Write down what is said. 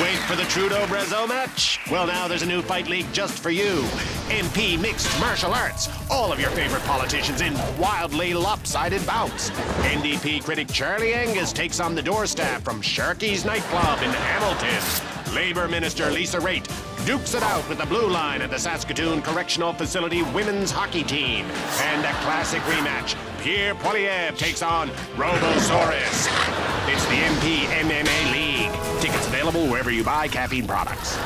Wait for the Trudeau Brazeau match? Well, now there's a new fight league just for you. MP Mixed Martial Arts. All of your favorite politicians in wildly lopsided bouts. NDP critic Charlie Angus takes on the doorstaff from Sharky's nightclub in Hamilton. Labour Minister Lisa Raitt dukes it out with the blue line at the Saskatoon Correctional Facility women's hockey team. And a classic rematch. Pierre Poilievre takes on Robosaurus. It's the MP MMA wherever you buy caffeine products.